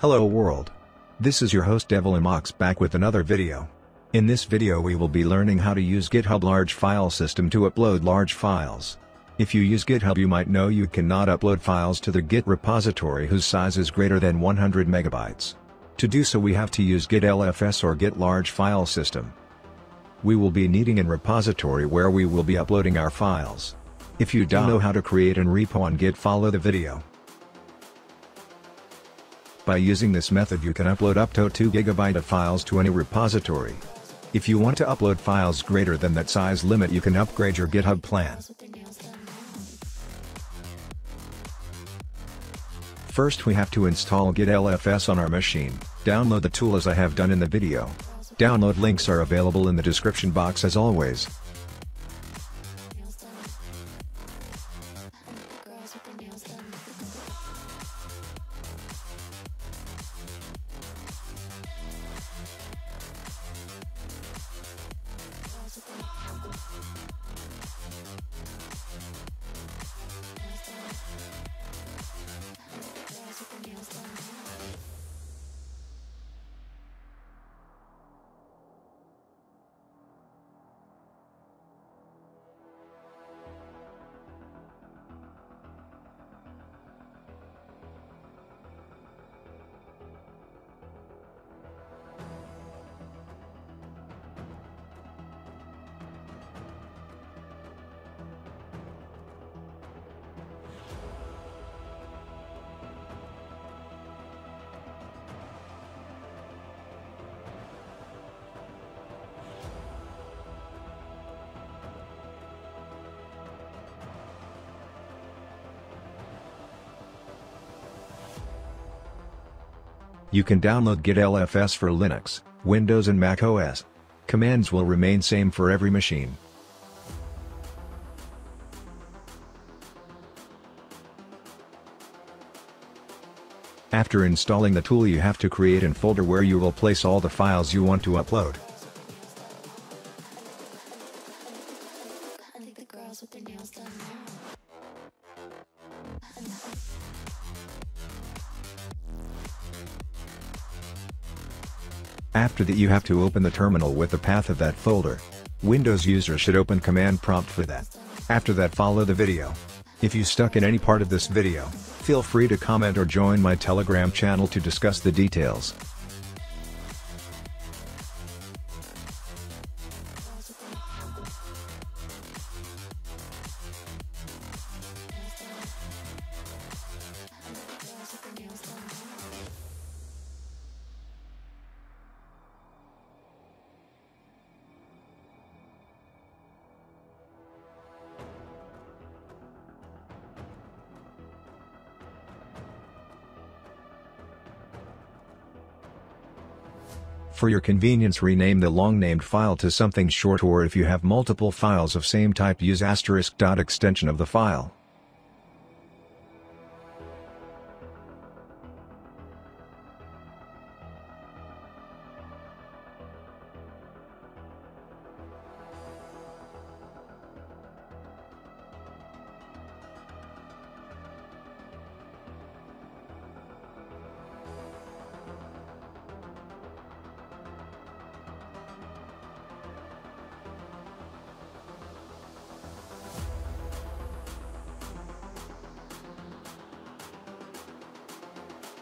Hello world. This is your host Devil Emox back with another video. In this video we will be learning how to use GitHub large file system to upload large files. If you use GitHub you might know you cannot upload files to the Git repository whose size is greater than 100 megabytes. To do so we have to use Git LFS or Git large file system. We will be needing an repository where we will be uploading our files. If you don't know how to create an repo on Git follow the video. By using this method you can upload up to 2 GB of files to any repository. If you want to upload files greater than that size limit you can upgrade your GitHub plan. First we have to install GitLFS on our machine, download the tool as I have done in the video. Download links are available in the description box as always. You can download Git LFS for Linux, Windows and Mac OS. Commands will remain same for every machine. After installing the tool you have to create an folder where you will place all the files you want to upload. After that you have to open the terminal with the path of that folder. Windows user should open command prompt for that. After that follow the video. If you stuck in any part of this video, feel free to comment or join my telegram channel to discuss the details. For your convenience rename the long-named file to something short or if you have multiple files of same type use asterisk dot extension of the file.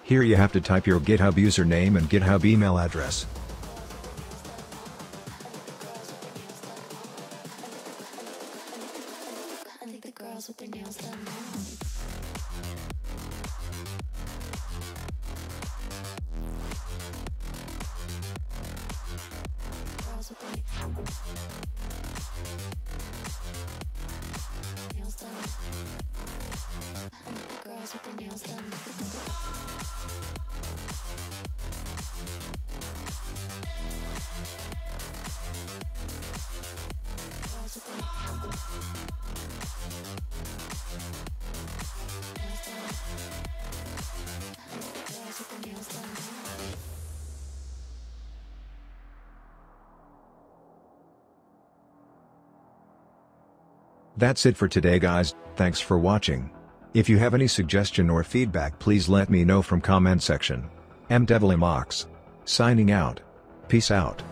Here you have to type your GitHub username and GitHub email address. That's it for today guys, thanks for watching. If you have any suggestion or feedback please let me know from comment section. M. Devil Emox. Signing out. Peace out.